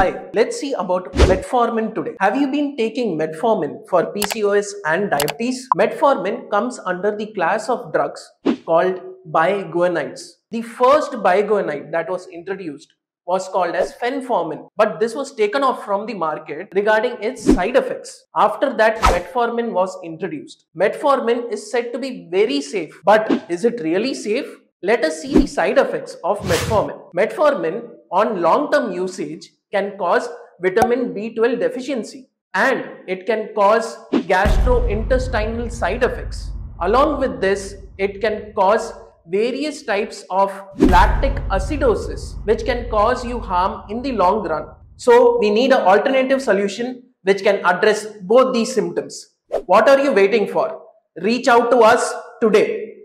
Hi, let's see about metformin today. Have you been taking metformin for PCOS and diabetes? Metformin comes under the class of drugs called biguanides. The first biguanide that was introduced was called as phenformin, but this was taken off from the market regarding its side effects. After that, metformin was introduced. Metformin is said to be very safe, but is it really safe? Let us see the side effects of metformin. Metformin on long-term usage can cause vitamin B12 deficiency and it can cause gastrointestinal side effects. Along with this, it can cause various types of lactic acidosis which can cause you harm in the long run. So we need an alternative solution which can address both these symptoms. What are you waiting for? Reach out to us today.